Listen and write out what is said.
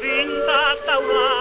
vinta ta una